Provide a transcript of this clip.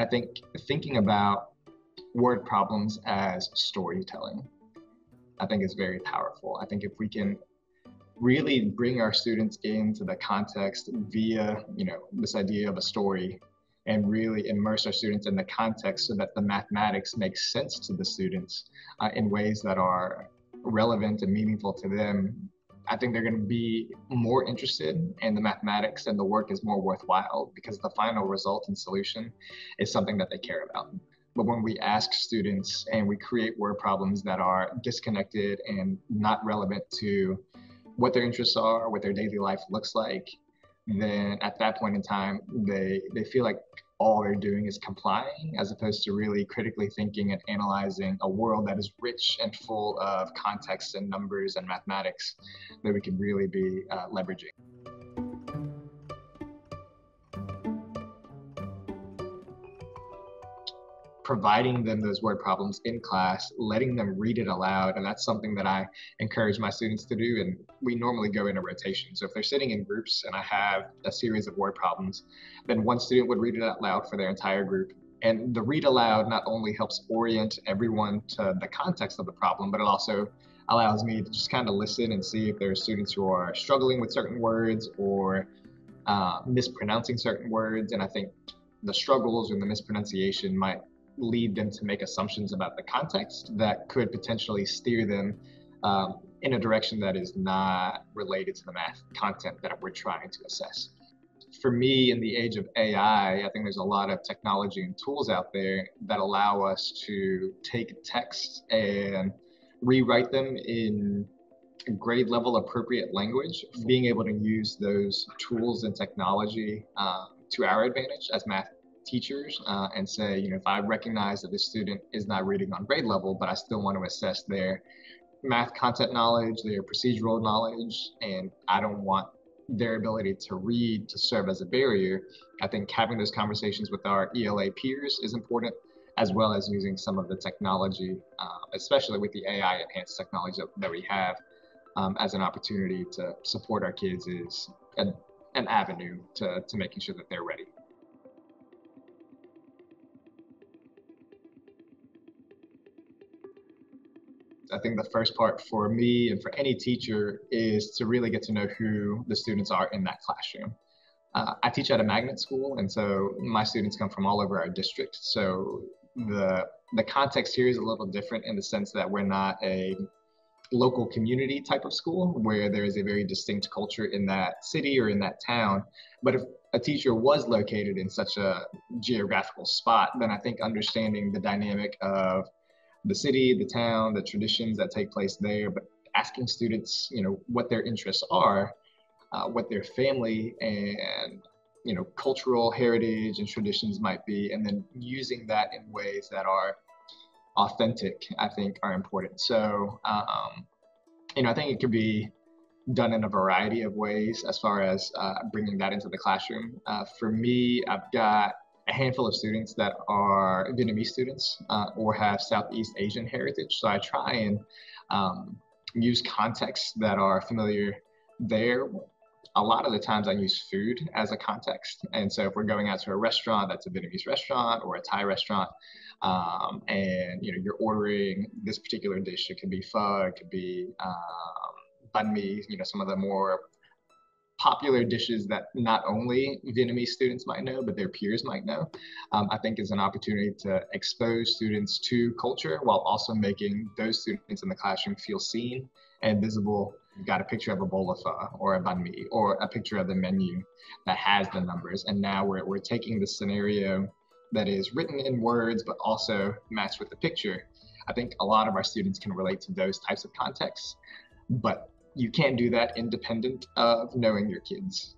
I think thinking about word problems as storytelling, I think is very powerful. I think if we can really bring our students into the context via, you know, this idea of a story and really immerse our students in the context so that the mathematics makes sense to the students uh, in ways that are relevant and meaningful to them I think they're going to be more interested in the mathematics and the work is more worthwhile because the final result and solution is something that they care about. But when we ask students and we create word problems that are disconnected and not relevant to what their interests are, what their daily life looks like, then at that point in time, they, they feel like all they're doing is complying as opposed to really critically thinking and analyzing a world that is rich and full of context and numbers and mathematics that we can really be uh, leveraging. Providing them those word problems in class, letting them read it aloud. And that's something that I encourage my students to do. And we normally go in a rotation. So if they're sitting in groups and I have a series of word problems, then one student would read it out loud for their entire group. And the read aloud not only helps orient everyone to the context of the problem, but it also allows me to just kind of listen and see if there are students who are struggling with certain words or uh, mispronouncing certain words. And I think the struggles and the mispronunciation might lead them to make assumptions about the context that could potentially steer them um, in a direction that is not related to the math content that we're trying to assess. For me, in the age of AI, I think there's a lot of technology and tools out there that allow us to take text and rewrite them in grade level appropriate language, being able to use those tools and technology uh, to our advantage as math teachers uh, and say, you know, if I recognize that this student is not reading on grade level, but I still want to assess their math content knowledge, their procedural knowledge, and I don't want their ability to read to serve as a barrier, I think having those conversations with our ELA peers is important, as well as using some of the technology, uh, especially with the AI enhanced technology that, that we have um, as an opportunity to support our kids is an, an avenue to, to making sure that they're ready. I think the first part for me and for any teacher is to really get to know who the students are in that classroom. Uh, I teach at a magnet school, and so my students come from all over our district. So the the context here is a little different in the sense that we're not a local community type of school where there is a very distinct culture in that city or in that town. But if a teacher was located in such a geographical spot, then I think understanding the dynamic of the city, the town, the traditions that take place there, but asking students, you know, what their interests are, uh, what their family and you know cultural heritage and traditions might be, and then using that in ways that are authentic, I think, are important. So, um, you know, I think it could be done in a variety of ways as far as uh, bringing that into the classroom. Uh, for me, I've got a handful of students that are Vietnamese students uh, or have Southeast Asian heritage. So I try and um, use contexts that are familiar there. A lot of the times I use food as a context. And so if we're going out to a restaurant that's a Vietnamese restaurant or a Thai restaurant, um, and you know you're ordering this particular dish, it could be pho, it could be um, banh mi, you know some of the more popular dishes that not only Vietnamese students might know, but their peers might know, um, I think is an opportunity to expose students to culture while also making those students in the classroom feel seen and visible. You've got a picture of a bowl of pho or a banh mi or a picture of the menu that has the numbers. And now we're, we're taking the scenario that is written in words, but also matched with the picture. I think a lot of our students can relate to those types of contexts, but you can't do that independent of knowing your kids.